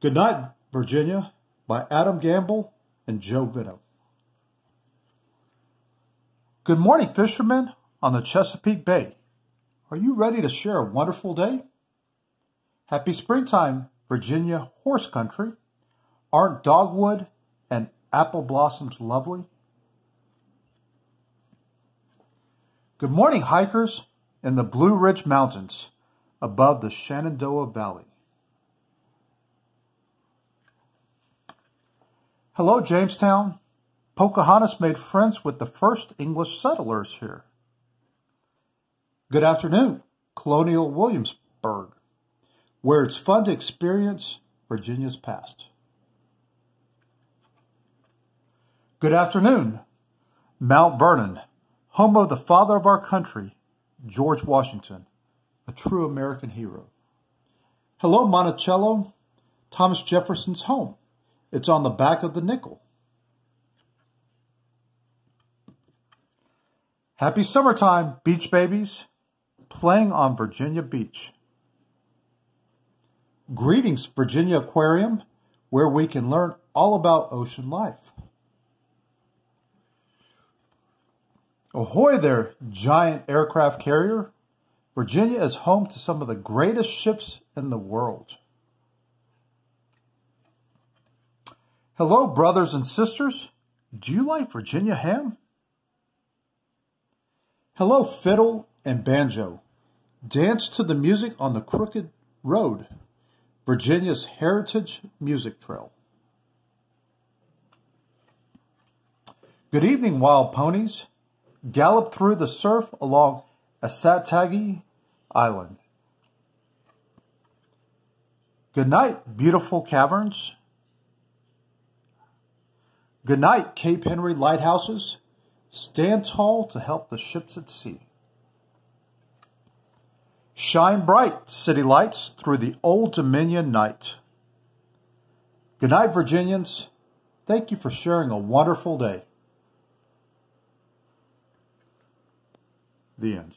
Good night, Virginia by Adam Gamble and Joe Veno. Good morning, fishermen on the Chesapeake Bay. Are you ready to share a wonderful day? Happy springtime, Virginia horse country. Aren't dogwood and apple blossoms lovely? Good morning, hikers in the Blue Ridge Mountains above the Shenandoah Valley. Hello, Jamestown. Pocahontas made friends with the first English settlers here. Good afternoon, Colonial Williamsburg, where it's fun to experience Virginia's past. Good afternoon, Mount Vernon, home of the father of our country, George Washington, a true American hero. Hello, Monticello, Thomas Jefferson's home. It's on the back of the nickel. Happy summertime, beach babies, playing on Virginia Beach. Greetings, Virginia Aquarium, where we can learn all about ocean life. Ahoy there, giant aircraft carrier. Virginia is home to some of the greatest ships in the world. Hello, brothers and sisters. Do you like Virginia ham? Hello, fiddle and banjo. Dance to the music on the Crooked Road, Virginia's heritage music trail. Good evening, wild ponies gallop through the surf along Assateague Island. Good night, beautiful caverns. Good night, Cape Henry lighthouses. Stand tall to help the ships at sea. Shine bright, city lights, through the Old Dominion night. Good night, Virginians. Thank you for sharing a wonderful day. The end.